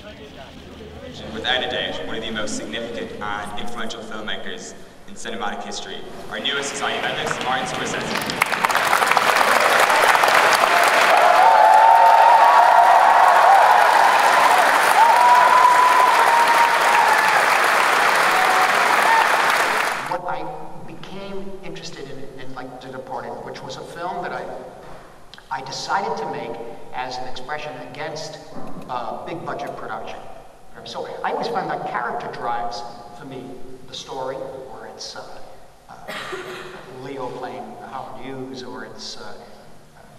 doubt, one of the most significant and influential filmmakers in cinematic history. Our newest society medalist, Martin Scorsese. what I became interested in, in like The Departed, which was a film that I, I decided to make as an expression against uh, big budget production. So I always find that character drives, for me, the story, or it's uh, uh, Leo playing Howard Hughes, or it's uh,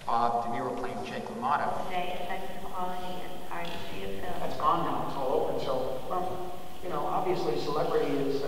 Bob De Niro playing Jake LaMotta. today affects the quality and artistry of film. That's gone now, it's all open, so, well, you know, obviously celebrity is,